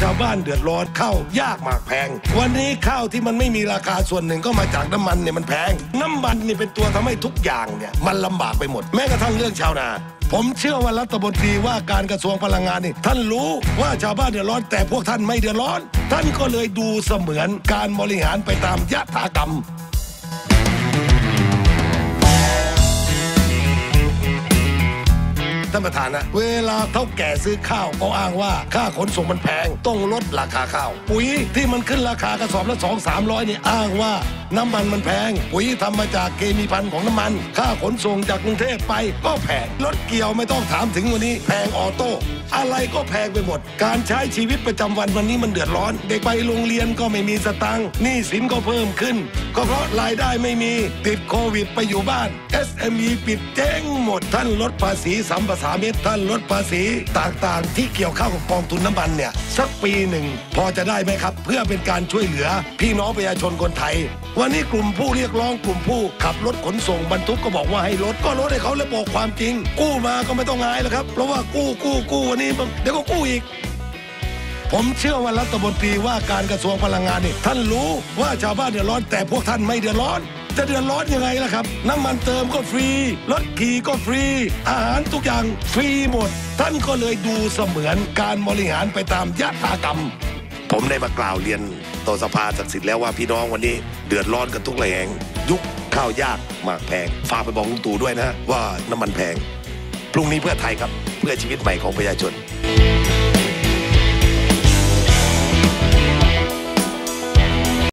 ชาวบ้านเดือดร้อนข้าวยากหมากแพง วันนี้ข้าวที่มันไม่มีราคาส่วนหนึ่งก็มาจากน้ำมันเนี่ยมันแพง น้ำมันนี่เป็นตัวทำให้ทุกอย่างเนี่ยมันลำบากไปหมด แม้กระทั่งเรื่องชาวนาผมเชื่อว่ารัฐมนตรีว่าการกระทรวงพลังงานนี่ท่านรู้ว่าชาวบ้านเดือดร้อนแต่พวกท่านไม่เดือดร้อน ท่านก็เลยดูเสมือนการบริหารไปตามยถากรรม ท่านประธานนะเวลาเท่าแก่ซื้อข้าวก็อ้างว่าค่าขนส่งมันแพงต้องลดราคาข้าว ปุ๋ยที่มันขึ้นราคากระสอบละสองสามร้อยนี่อ้างว่าน้ำมันมันแพง ปุ๋ยทำมาจากเคมีพันของน้ำมัน ค่าขนส่งจากกรุงเทพไปก็แพงรถเกี่ยวไม่ต้องถามถึงวันนี้ แพงออโต้อะไรก็แพงไปหมด การใช้ชีวิตประจำวันวันนี้มันเดือดร้อน เด็กไปโรงเรียนก็ไม่มีสตังค์หนี้สินก็เพิ่มขึ้น ก็เพราะรายได้ไม่มีติดโควิดไปอยู่บ้าน SME ปิดเจ๊งหมดท่านลดภาษีสัมปทามิตรท่านลดภาษีต่างๆ ที่เกี่ยวข้าวกับกองทุนน้ำมันเนี่ยสักปีหนึ่งพอจะได้ไหมครับ เพื่อเป็นการช่วยเหลือพี่น้องประชาชนคนไทย วันนี้กลุ่มผู้เรียกร้องกลุ่มผู้ขับรถขนส่งบรรทุกก็บอกว่าให้ลดก็ลดให้เขาแล้วบอกความจริง กู้มาก็ไม่ต้องอายแล้วครับ เพราะว่ากู้กู้กู้วันนี้เดี๋ยวก็กู้อีกผมเชื่อว่ารัฐมนตรีว่าการกระทรวงพลังงานนี่ท่านรู้ว่าชาวบ้านเดือดร้อนแต่พวกท่านไม่เดือดร้อน จะเดือดร้อนยังไงล่ะครับ น้ำมันเติมก็ฟรี รถขี่ก็ฟรี อาหารทุกอย่างฟรีหมด ท่านก็เลยดูเสมือนการบริหารไปตามยถากรรม ผมได้มากล่าวเรียนต่อสภาศักดิ์สิทธิ์แล้วว่าพี่น้องวันนี้เดือดร้อนกันทุกแหล่งยุคข้าวยากหมากแพงฝากไปบอกลุงตู่ด้วยนะ ว่าน้ำมันแพง พรุ่งนี้เพื่อไทยครับ เพื่อชีวิตใหม่ของประชาชน